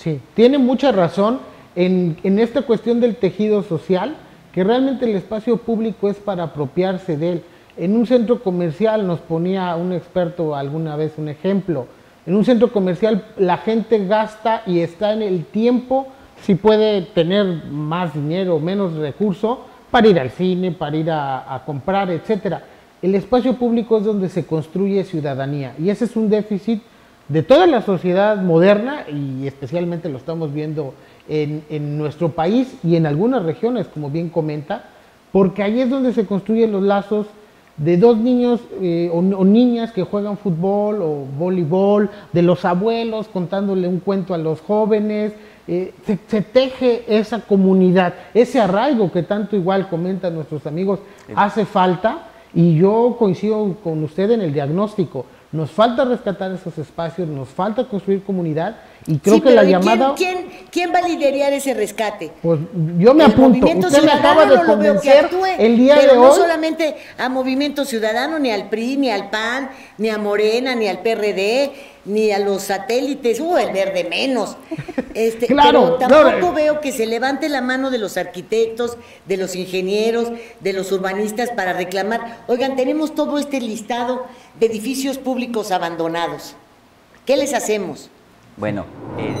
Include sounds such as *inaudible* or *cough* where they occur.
Sí, tiene mucha razón en, en esta cuestión del tejido social, que realmente el espacio público es para apropiarse de él. En un centro comercial nos ponía un experto alguna vez un ejemplo. En un centro comercial la gente gasta y está en el tiempo si puede tener más dinero o menos recursos para ir al cine, para ir a, a comprar, etcétera. El espacio público es donde se construye ciudadanía y ese es un déficit de toda la sociedad moderna y especialmente lo estamos viendo en, en nuestro país y en algunas regiones, como bien comenta, porque ahí es donde se construyen los lazos de dos niños eh, o, o niñas que juegan fútbol o voleibol, de los abuelos contándole un cuento a los jóvenes, eh, se, se teje esa comunidad, ese arraigo que tanto igual comentan nuestros amigos, hace falta y yo coincido con usted en el diagnóstico. Nos falta rescatar esos espacios, nos falta construir comunidad y creo Sí, que la ¿y quién- llamada, ¿quién, quién, va a liderar ese rescate? pues yo me El apunto. Movimiento Usted me acaba de convencer actúe, el día pero de no hoy. solamente a Movimiento Ciudadano, ni al PRI, ni al PAN, ni a Morena, ni al PRD, ni a los satélites, uh, el verde menos. *laughs* Este, Claro, pero tampoco claro. veo que se levante la mano de los arquitectos, de los ingenieros, de los urbanistas para reclamar, oigan, tenemos todo este listado de edificios públicos abandonados. ¿Qué les hacemos? Bueno, eh,